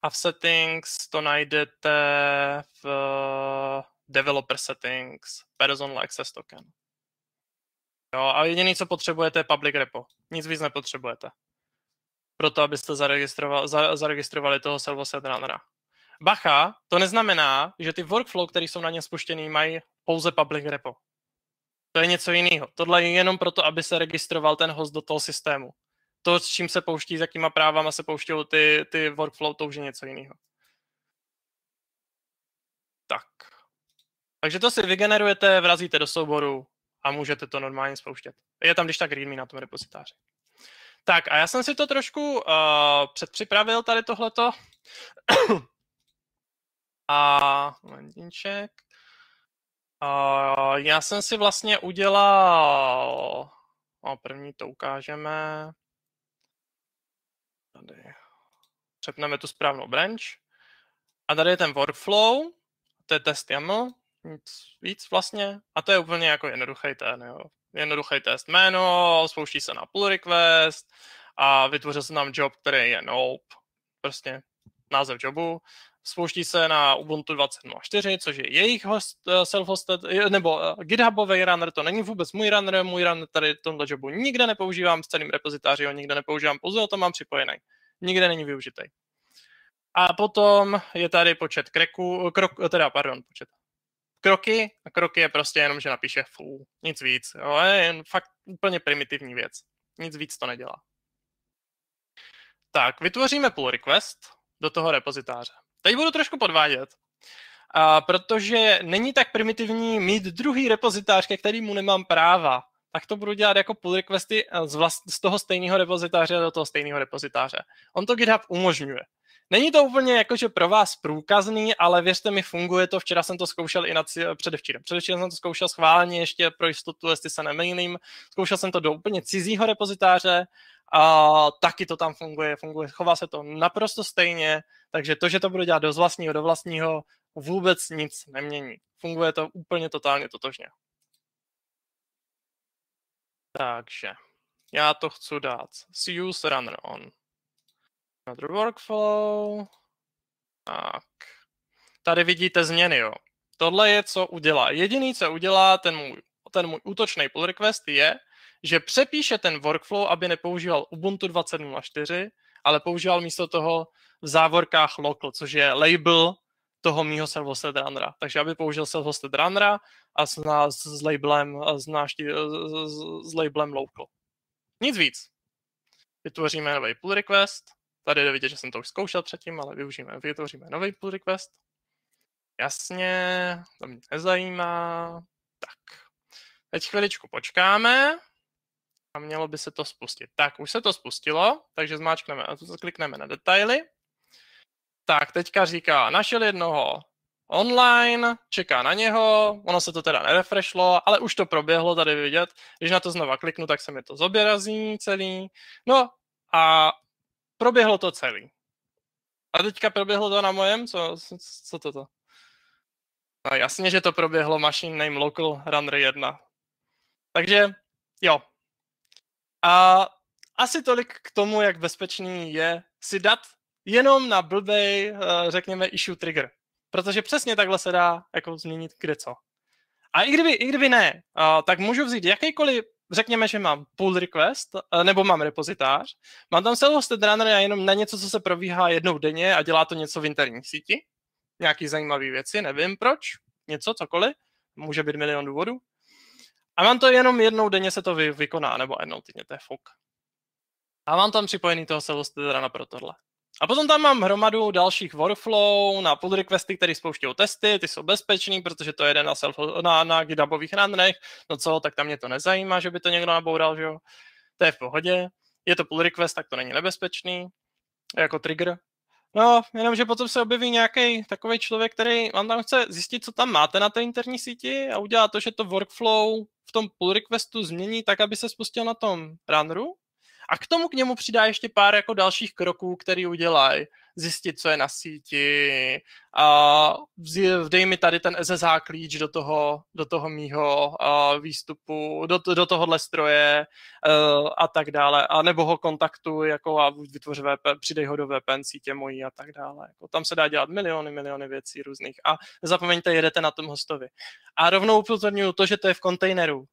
a v settings to najdete v developer settings, personal access token. Jo, a jediný, co potřebujete, je public repo. Nic víc nepotřebujete. Proto, abyste zaregistrovali, za, zaregistrovali toho servoset runnera. Bacha, to neznamená, že ty workflow, které jsou na ně spuštěný, mají pouze public repo. To je něco jiného. Tohle je jenom proto, aby se registroval ten host do toho systému. To, s čím se pouští, s jakýma právama se pouští ty, ty workflow, to už je něco jiného. Tak. Takže to si vygenerujete, vrazíte do souboru a můžete to normálně spouštět. Je tam když tak readme na tom repozitáři. Tak a já jsem si to trošku uh, předpřipravil tady tohleto. a momentíček. Uh, já jsem si vlastně udělal, no, první to ukážeme. Tady přepneme tu správnou branch. A tady je ten workflow, to je test YAML, nic víc vlastně. A to je úplně jako jednoduchý ten, jo. Jednoduchý test jméno, spouští se na pull request a vytvořil se nám job, který je nope, prostě název jobu. Spouští se na Ubuntu 20.04, což je jejich host, eh, self-hosted, nebo eh, GitHubový runner, to není vůbec můj runner, můj runner tady tomhle jobu nikde nepoužívám, v celém repozitáři ho nikde nepoužívám, pouze o tom mám připojený. Nikde není využitý. A potom je tady počet kreků, krok, teda, pardon, počet kroky a kroky je prostě jenom, že napíše full, nic víc. Jo, je jen fakt úplně primitivní věc. Nic víc to nedělá. Tak, vytvoříme pull request do toho repozitáře. Teď budu trošku podvádět, a protože není tak primitivní mít druhý repozitář, ke kterému nemám práva, tak to budu dělat jako pull requesty z, vlast, z toho stejného repozitáře do toho stejného repozitáře. On to GitHub umožňuje. Není to úplně jakože pro vás průkazný, ale věřte mi, funguje to. Včera jsem to zkoušel i na předevčírem. Předevčírem jsem to zkoušel schválně ještě pro jistotu, jestli se nemýlím. Zkoušel jsem to do úplně cizího repozitáře a taky to tam funguje, funguje, chová se to naprosto stejně, takže to, že to budu dělat do vlastního, do vlastního, vůbec nic nemění. Funguje to úplně totálně totožně. Takže já to chci dát. Use runner on. Another workflow. Tak. Tady vidíte změny, jo. Tohle je, co udělá. Jediný, co udělá ten můj, ten můj útočný pull request je, že přepíše ten workflow, aby nepoužíval Ubuntu 20.04, ale používal místo toho v závorkách local, což je label toho mýho self-hosted runnera. Takže aby použil self-hosted runnera a s, na, s, labelem, s, s, s labelem local. Nic víc. Vytvoříme nový pull request. Tady jde vidět, že jsem to už zkoušel předtím, ale využijeme, vytvoříme nový pull request. Jasně, to mě nezajímá. Tak, teď chviličku počkáme a mělo by se to spustit. Tak, už se to spustilo, takže zmáčkneme, klikneme na detaily. Tak, teďka říká, našel jednoho online, čeká na něho, ono se to teda nerefreshlo, ale už to proběhlo, tady vidět. Když na to znova kliknu, tak se mi to zobrazí celý. No a proběhlo to celý. A teďka proběhlo to na mojem, co, co to to? No jasně, že to proběhlo machine name local runner 1. Takže jo. A asi tolik k tomu, jak bezpečný je si dát jenom na blbej, eh, řekněme, issue trigger. Protože přesně takhle se dá jako změnit kde co. A i kdyby, i kdyby ne, tak můžu vzít jakýkoliv, řekněme, že mám pull request, eh, nebo mám repozitář, mám tam self-hosted runner a jenom na něco, co se probíhá jednou denně a dělá to něco v interní síti, nějaký zajímavé věci, nevím proč, něco, cokoliv, může být milion důvodů. A mám to jenom jednou denně se to vy, vykoná, nebo jednou týdně, to je fuk. A mám tam připojený toho self-hosted runner pro tohle. A potom tam mám hromadu dalších workflow na pull requesty, které spouštějí testy, ty jsou bezpečný, protože to jede na, self, na, na GitHubových runnerech, no co, tak tam mě to nezajímá, že by to někdo naboural, že jo. To je v pohodě. Je to pull request, tak to není nebezpečný, jako trigger. No, jenomže potom se objeví nějaký takový člověk, který vám tam chce zjistit, co tam máte na té interní síti a udělá to, že to workflow v tom pull requestu změní tak, aby se spustil na tom runneru a k tomu k němu přidá ještě pár jako dalších kroků, který udělají. Zjistit, co je na síti, a dej mi tady ten SSH klíč do toho, do toho mýho výstupu, do, do tohohle stroje uh, a tak dále. A nebo ho kontaktuj jako a vytvoř VPN, přidej ho do VPN sítě mojí a tak dále. Jako tam se dá dělat miliony, miliony věcí různých. A nezapomeňte, jedete na tom hostovi. A rovnou upozorňuji to, že to je v kontejneru.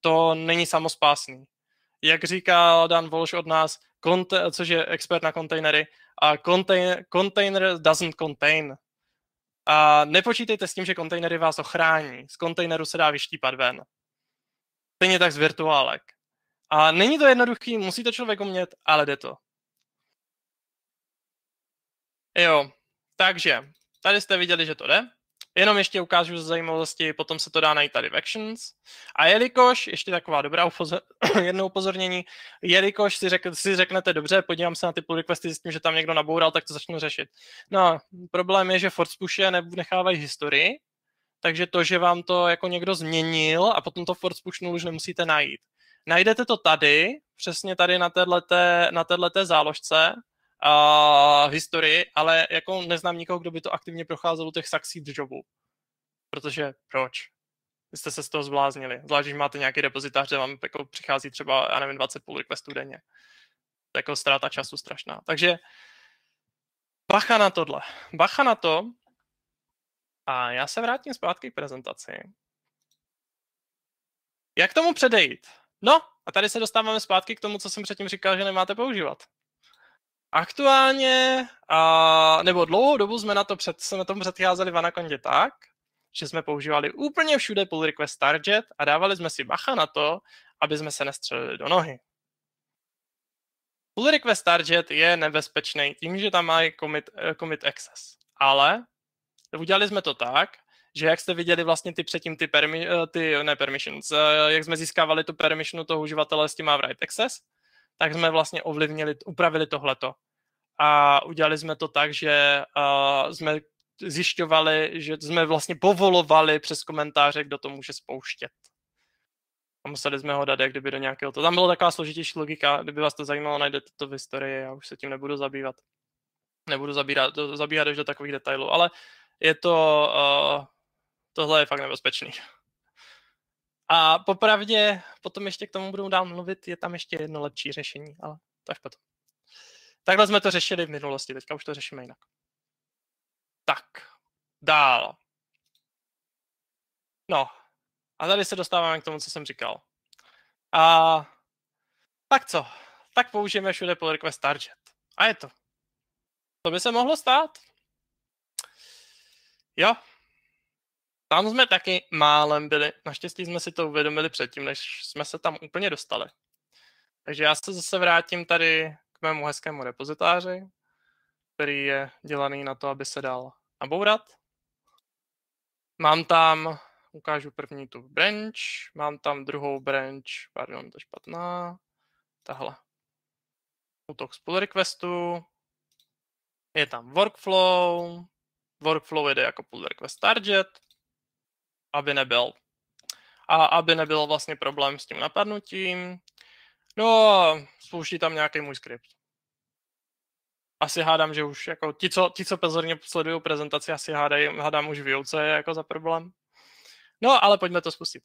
To není samospásný jak říká Dan Walsh od nás, konte, což je expert na kontejnery, a contain, container doesn't contain. A nepočítejte s tím, že kontejnery vás ochrání. Z kontejneru se dá vyštípat ven. Stejně tak z virtuálek. A není to jednoduchý, musí to člověk umět, ale jde to. Jo, takže tady jste viděli, že to jde. Jenom ještě ukážu z zajímavosti, potom se to dá najít tady v Actions. A jelikož, ještě taková dobrá upozor, jedno upozornění, jelikož si, řek, si řeknete, dobře, podívám se na ty pull requesty s tím, že tam někdo naboural, tak to začnu řešit. No, problém je, že force pushe nechávají historii, takže to, že vám to jako někdo změnil a potom to force pushnul, už nemusíte najít. Najdete to tady, přesně tady na této, na této záložce, uh, historii, ale jako neznám nikoho, kdo by to aktivně procházel u těch succeed jobů. Protože proč? Vy jste se z toho zbláznili. Zvlášť, když máte nějaký depozitář, kde vám jako přichází třeba, já nevím, 20 pull requestů denně. To je jako ztráta času strašná. Takže bacha na tohle. Bacha na to. A já se vrátím zpátky k prezentaci. Jak tomu předejít? No, a tady se dostáváme zpátky k tomu, co jsem předtím říkal, že nemáte používat. Aktuálně, a, nebo dlouhou dobu jsme na to před, jsme tomu předcházeli v Anacondě tak, že jsme používali úplně všude pull request target a dávali jsme si bacha na to, aby jsme se nestřelili do nohy. Pull request target je nebezpečný tím, že tam má commit, uh, commit access. Ale udělali jsme to tak, že jak jste viděli vlastně ty předtím ty, permi, eh, ty ne permissions, uh, jak jsme získávali tu permissionu toho uživatele s tím má write access, tak jsme vlastně ovlivnili, upravili tohleto. a udělali jsme to tak, že uh, jsme zjišťovali, že jsme vlastně povolovali přes komentáře, kdo to může spouštět. A museli jsme ho dát jak kdyby do nějakého... To tam byla taková složitější logika, kdyby vás to zajímalo, najdete to v historii, já už se tím nebudu zabývat. Nebudu zabírat, zabíhat až do takových detailů, ale je to... Uh, tohle je fakt nebezpečný. A popravdě, potom ještě k tomu budu dál mluvit, je tam ještě jedno lepší řešení, ale to až potom. Takhle jsme to řešili v minulosti, teďka už to řešíme jinak. Tak, dál. No, a tady se dostáváme k tomu, co jsem říkal. A tak co? Tak použijeme všude pull request target. A je to. To by se mohlo stát? Jo. Tam jsme taky málem byli. Naštěstí jsme si to uvědomili předtím, než jsme se tam úplně dostali. Takže já se zase vrátím tady k mému hezkému repozitáři, který je dělaný na to, aby se dal nabourat. Mám tam, ukážu první tu branch, mám tam druhou branch, pardon, to je špatná, tahle. Útok z pull requestu, je tam workflow, workflow jde jako pull request target, aby nebyl a aby nebyl vlastně problém s tím napadnutím. No spouští tam nějaký můj skript asi hádám, že už jako ti, co, ti, co pozorně sledují prezentaci, asi hádají, hádám už vyjou, co je jako za problém. No, ale pojďme to zkusit.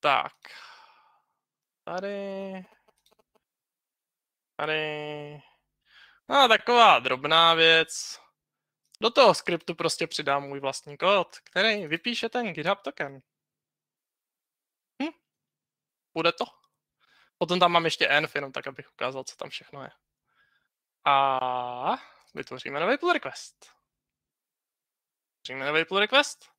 Tak. Tady. Tady. No, taková drobná věc. Do toho skriptu prostě přidám můj vlastní kód, který vypíše ten GitHub token. Hm? Bude to? Potom tam mám ještě env, jenom tak, abych ukázal, co tam všechno je. A vytvoříme nový pull request. Vytvoříme nový pull request.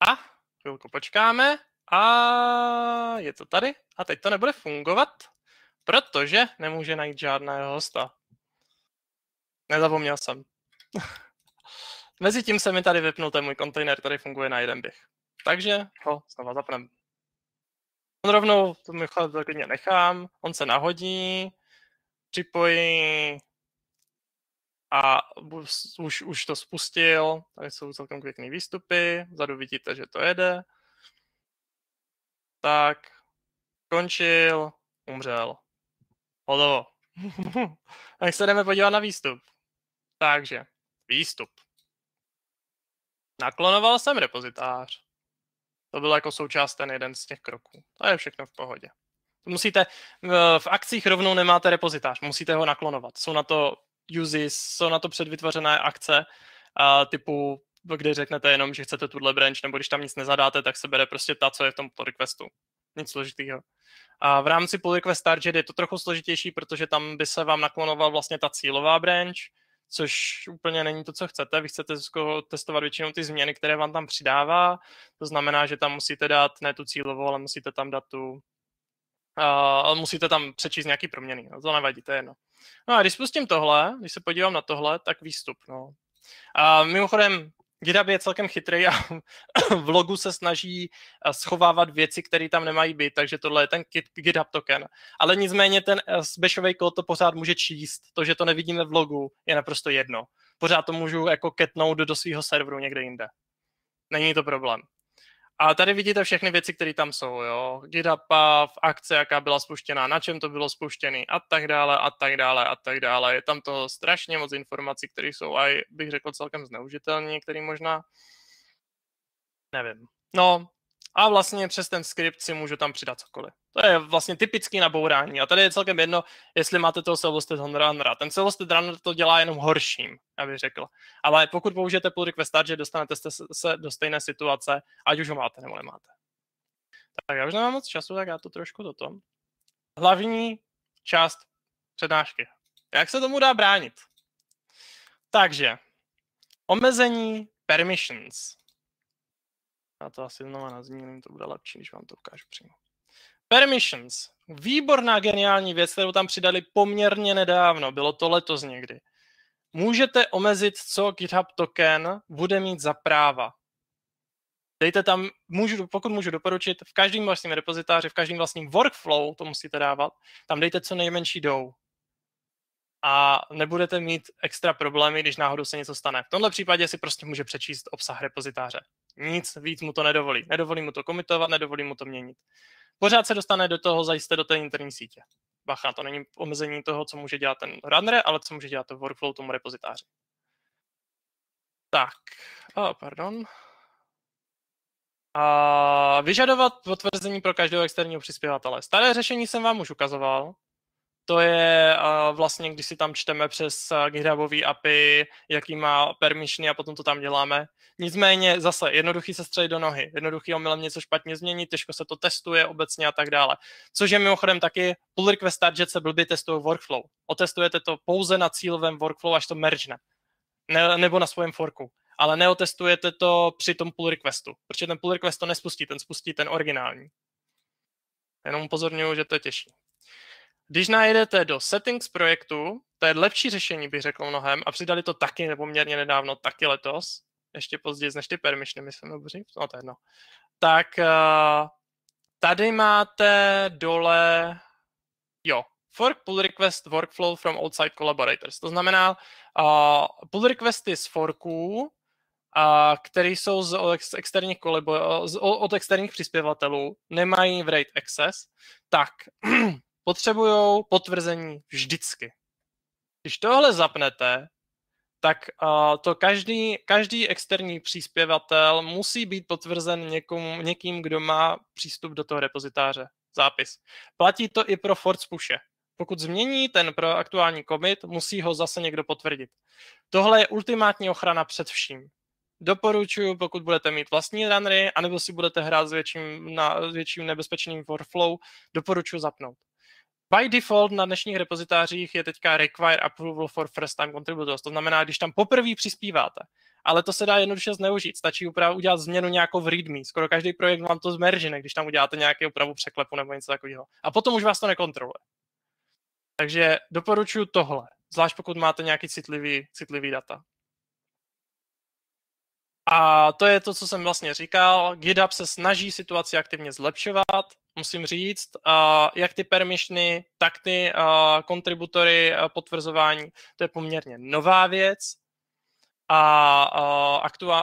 A chvilku počkáme. A je to tady. A teď to nebude fungovat, protože nemůže najít žádného hosta. Nezapomněl jsem. Mezitím se mi tady vypnul ten můj kontejner, který funguje na jeden běh. Takže ho znova zapneme. On rovnou to Michal klidně nechám, on se nahodí, připojí a už, už to spustil. Tady jsou celkem pěkný výstupy, vzadu vidíte, že to jede. Tak, končil, umřel. Hotovo. tak se jdeme podívat na výstup. Takže, výstup. Naklonoval jsem repozitář. To byl jako součást ten jeden z těch kroků. To je všechno v pohodě. Musíte, v akcích rovnou nemáte repozitář, musíte ho naklonovat. Jsou na to uses, jsou na to předvytvořené akce typu, kde řeknete jenom, že chcete tuhle branch, nebo když tam nic nezadáte, tak se bere prostě ta, co je v tom pull requestu. Nic složitýho. A v rámci pull request target je to trochu složitější, protože tam by se vám naklonoval vlastně ta cílová branch, což úplně není to, co chcete. Vy chcete testovat většinou ty změny, které vám tam přidává. To znamená, že tam musíte dát ne tu cílovou, ale musíte tam dát tu uh, musíte tam přečíst nějaký proměny. No, to nevadí, to je jedno. No a když spustím tohle, když se podívám na tohle, tak výstup. No. A mimochodem, GitHub je celkem chytrý a v logu se snaží eh, schovávat věci, které tam nemají být, takže tohle je ten GitHub token. Ale nicméně ten eh, bashový kód to pořád může číst. To, že to nevidíme v logu, je naprosto jedno. Pořád to můžu jako ketnout do svého serveru někde jinde. Není to problém. A tady vidíte všechny věci, které tam jsou, jo. GitHub, akce, jaká byla spuštěná, na čem to bylo spuštěné a tak dále, a tak dále, a tak dále. Je tam to strašně moc informací, které jsou a bych řekl celkem zneužitelné, který možná, nevím. No, a vlastně přes ten skript si můžu tam přidat cokoliv. To je vlastně typický nabourání. A tady je celkem jedno, jestli máte toho Runnera. Ten Celosted Runner to dělá jenom horším, já bych řekl. Ale pokud použijete pull request že dostanete se do stejné situace, ať už ho máte nebo nemáte. Tak já už nemám moc času, tak já to trošku do tom. Hlavní část přednášky. Jak se tomu dá bránit? Takže, omezení permissions. Já to asi znova nazmíním, to bude lepší, když vám to ukážu přímo. Permissions. Výborná, geniální věc, kterou tam přidali poměrně nedávno. Bylo to letos někdy. Můžete omezit, co GitHub token bude mít za práva. Dejte tam, můžu, pokud můžu doporučit, v každém vlastním repozitáři, v každém vlastním workflow, to musíte dávat, tam dejte co nejmenší dou. A nebudete mít extra problémy, když náhodou se něco stane. V tomhle případě si prostě může přečíst obsah repozitáře. Nic víc mu to nedovolí. Nedovolí mu to komitovat, nedovolí mu to měnit. Pořád se dostane do toho zajisté do té interní sítě. Bacha, to není omezení toho, co může dělat ten runner, ale co může dělat to workflow tomu repozitáři. Tak, oh, pardon. A vyžadovat potvrzení pro každého externího přispěvatele. Staré řešení jsem vám už ukazoval. To je vlastně, když si tam čteme přes GitHubový API, jaký má permissiony a potom to tam děláme. Nicméně zase jednoduchý se střelit do nohy, jednoduchý omylem něco špatně změnit, těžko se to testuje obecně a tak dále. Což je mimochodem taky pull request target se blbě testuje workflow. Otestujete to pouze na cílovém workflow, až to merge ne, nebo na svém forku ale neotestujete to při tom pull requestu, protože ten pull request to nespustí, ten spustí ten originální. Jenom upozorňuji, že to je těžší. Když najdete do settings projektu, to je lepší řešení, bych řekl mnohem, a přidali to taky nepoměrně nedávno, taky letos, ještě později než ty permissiony, myslím, dobře, no to je jedno. Tak uh, tady máte dole, jo, fork pull request workflow from outside collaborators. To znamená, uh, pull requesty z forků a který jsou z, z externích kolebo, z, od externích přispěvatelů, nemají v rate access, tak potřebují potvrzení vždycky. Když tohle zapnete, tak uh, to každý, každý externí příspěvatel musí být potvrzen někom, někým, kdo má přístup do toho repozitáře, zápis. Platí to i pro force pushe. Pokud změní ten pro aktuální commit, musí ho zase někdo potvrdit. Tohle je ultimátní ochrana před vším. Doporučuji, pokud budete mít vlastní runnery, anebo si budete hrát s větším, na, s větším nebezpečným workflow, doporučuji zapnout. By default na dnešních repozitářích je teďka require approval for first time contributors. To znamená, když tam poprvé přispíváte, ale to se dá jednoduše zneužít. Stačí upravu, udělat změnu nějakou v readme. Skoro každý projekt vám to zmeržine, když tam uděláte nějaký opravu překlepu nebo něco takového. A potom už vás to nekontroluje. Takže doporučuji tohle, zvlášť pokud máte nějaký citlivý, citlivý data. A to je to, co jsem vlastně říkal. GitHub se snaží situaci aktivně zlepšovat, musím říct, jak ty permissiony, tak ty kontributory potvrzování. To je poměrně nová věc a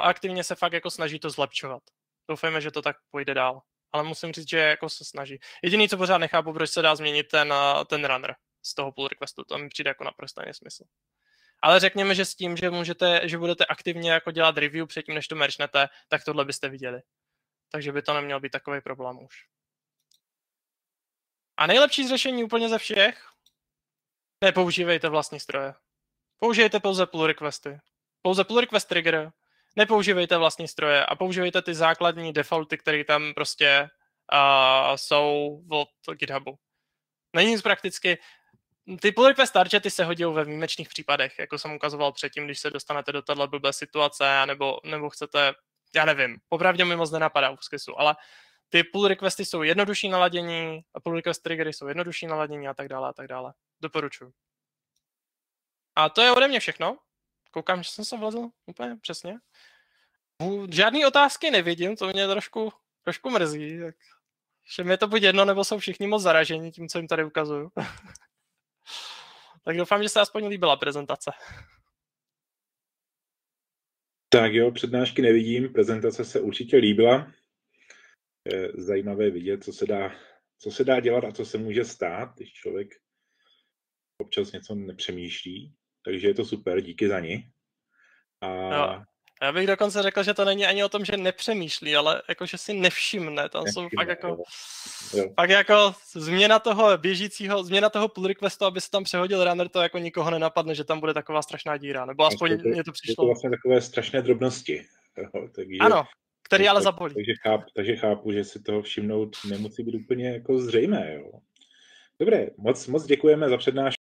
aktivně se fakt jako snaží to zlepšovat. Doufejme, že to tak půjde dál. Ale musím říct, že jako se snaží. Jediný, co pořád nechápu, proč se dá změnit ten, ten runner z toho pull requestu. To mi přijde jako naprosto nesmysl. Ale řekněme, že s tím, že, můžete, že budete aktivně jako dělat review předtím, než to merchnete, tak tohle byste viděli. Takže by to neměl být takový problém už. A nejlepší řešení úplně ze všech? Nepoužívejte vlastní stroje. Použijte pouze pull requesty. Pouze pull request trigger. Nepoužívejte vlastní stroje a používejte ty základní defaulty, které tam prostě uh, jsou od GitHubu. Není nic prakticky, ty pull request targety se hodí ve výjimečných případech, jako jsem ukazoval předtím, když se dostanete do téhle blbé situace, nebo, nebo chcete, já nevím, popravdě mi moc nenapadá v ale ty pull requesty jsou jednodušší naladění, a pull request triggery jsou jednodušší naladění a tak dále a tak dále. Doporučuji. A to je ode mě všechno. Koukám, že jsem se vlezl úplně přesně. Žádný otázky nevidím, to mě trošku, trošku mrzí. Tak všem je to buď jedno, nebo jsou všichni moc zaraženi tím, co jim tady ukazuju. tak doufám, že se aspoň líbila prezentace. Tak jo, přednášky nevidím, prezentace se určitě líbila. Je zajímavé vidět, co se dá, co se dá dělat a co se může stát, když člověk občas něco nepřemýšlí. Takže je to super, díky za ní. A jo. Já bych dokonce řekl, že to není ani o tom, že nepřemýšlí, ale jako, že si nevšimne. Tam nevšimne, jsou fakt jako, jo. fakt jako změna toho běžícího, změna toho pull requestu, aby se tam přehodil runner, to jako nikoho nenapadne, že tam bude taková strašná díra. Nebo aspoň je to, to přišlo. Je to vlastně takové strašné drobnosti. Jo, takže, ano, který ale zabolí. Takže chápu, takže chápu, že si toho všimnout nemusí být úplně jako zřejmé. Jo. Dobré, moc, moc děkujeme za přednášku.